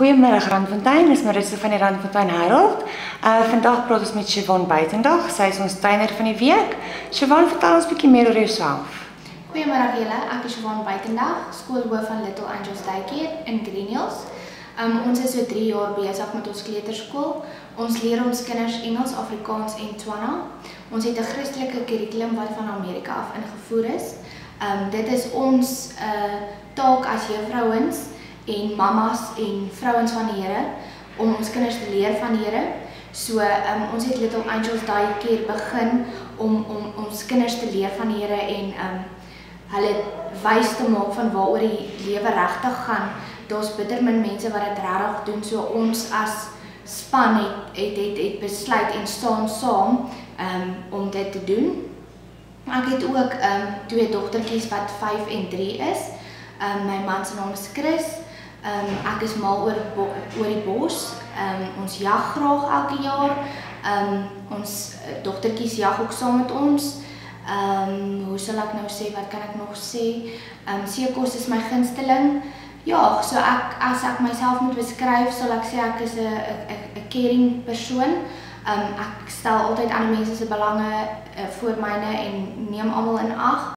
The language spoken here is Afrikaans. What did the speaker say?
Goeiemiddag Randfontein, dis Marissa van die Randfontein Herald. Uh vandag praat ons met Siobhan Buitendag. Sy is ons tuiner van die week. Siobhan, vertel ons 'n bietjie meer oor jouself. Goeiemôre julle, ek is Siobhan Buitendag, skoolhoof van Little Angels Daycare in Green Hills. Um, ons is so 3 jaar besig met ons kleuterskool. Ons leer ons kinders Engels, Afrikaans en Tswana. Ons het 'n Christelike kurrikulum wat van Amerika af ingevoer is. Um dit is ons uh taak as juffrouens en mammas en vrouens van die Here om ons kinders te leer van die Here. So um, ons het Little Angels daai keer begin om om ons kinders te leer van die Here en um hulle wys te maak van waaroor die lewe regtig gaan. Daar's bitter min mense wat dit regtig doen. So ons as span het het het, het besluit en staan saam um om dit te doen. Ek het ook um twee dogtertjies wat 5 en 3 is. Um my man se naam is Chris. Ehm um, ek is mal oor oor die bos. Ehm um, ons jag graag elke jaar. Ehm um, ons eh, dogtertjies jag ook saam met ons. Ehm um, hoe sal ek nou sê wat kan ek nog sê? Ehm um, seekos is my gunsteling. Ja, so ek as ek myself moet beskryf, sal ek sê ek is 'n 'n caring persoon. Ehm um, ek stel altyd ander mense se belange uh, voor myne en neem almal in ag.